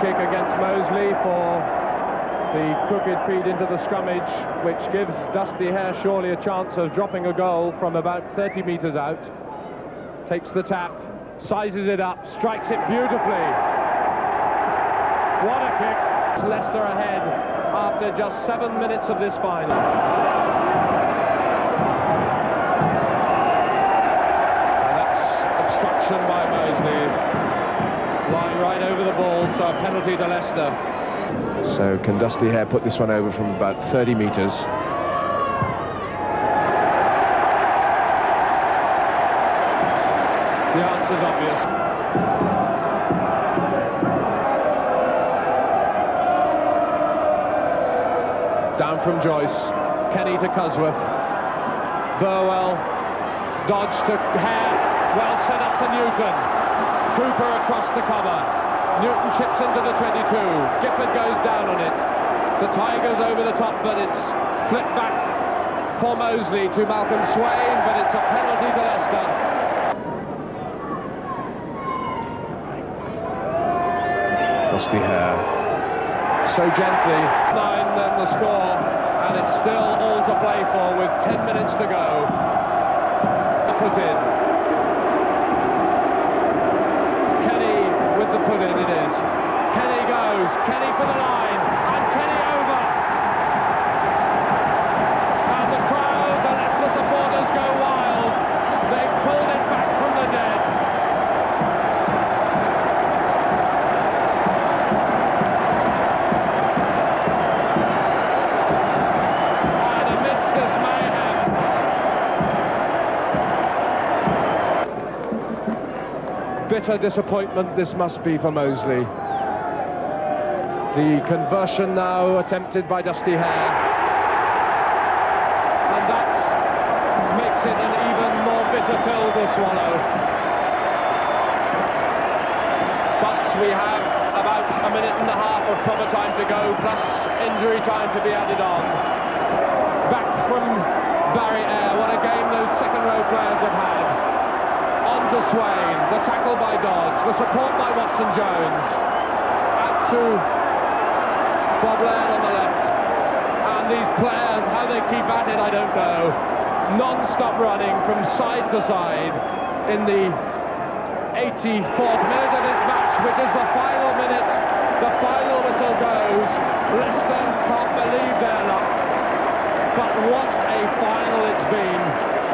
kick against Moseley for the crooked feed into the scrummage, which gives Dusty Hare surely a chance of dropping a goal from about 30 metres out. Takes the tap, sizes it up, strikes it beautifully. What a kick. Leicester ahead after just seven minutes of this final. By Moseley. Lying right over the ball, so a penalty to Leicester. So can Dusty Hare put this one over from about 30 metres? The answer's obvious. Down from Joyce. Kenney to Cusworth. Barnwell. Dodge to Hare. Well set up for Newton. Cooper across the cover. Newton chips into the 22. Gifford goes down on it. The Tigers over the top, but it's flipped back for Moseley to Malcolm Swain, but it's a penalty to Leicester. Dusty Hare. so gently. Nine then the score, and it's still all to play for with 10 minutes to go. Put in. Kenney with the put in, it is. Kenney goes, Kenney for the line, and Kenney bitter disappointment this must be for Moseley. The conversion now attempted by Dusty Hare. And that makes it an even more bitter pill to swallow. But we have about a minute and a half of proper time to go, plus injury time to be added on. Back from Barry Ayre, what a game those second row players have had. Swain, the tackle by Dodge, the support by Watson Jones. Out to Bob Laird on the left. And these players, how they keep at it, I don't know. Non-stop running from side to side in the 84th minute of this match, which is the final minute. The final whistle goes. Leicester can't believe their luck. But what